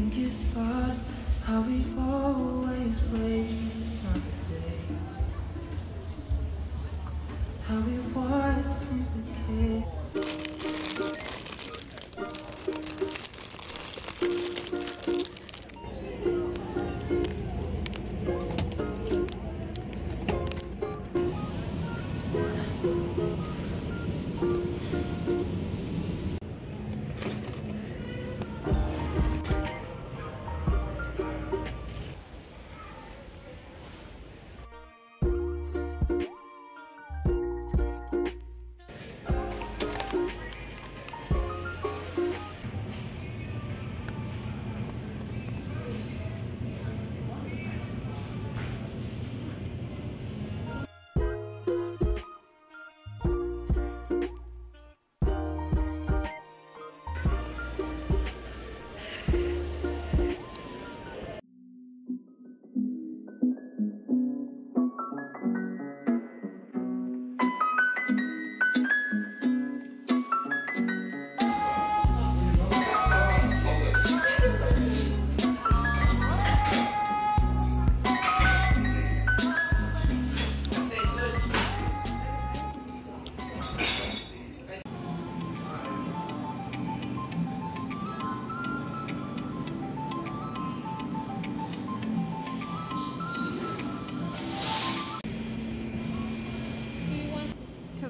think it's odd how we always wait another day. How we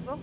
go?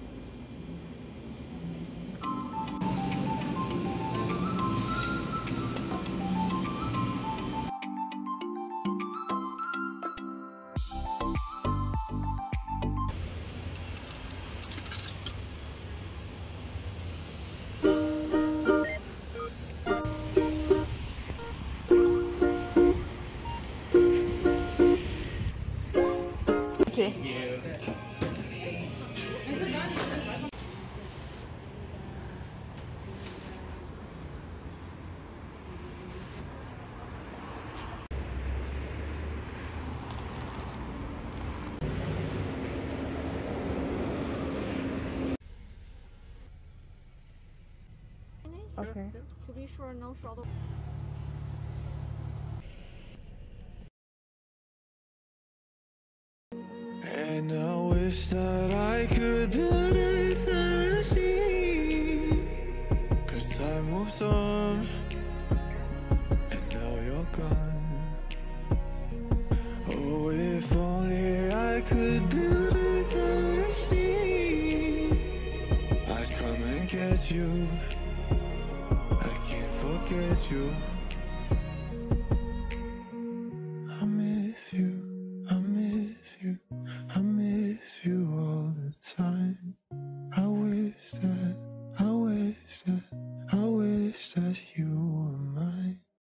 Okay. To be sure, no shoulder. And I wish that I could build a time machine. Cause time moves on, and now you're gone. Oh, if only I could build a time machine. I'd come and get you. You.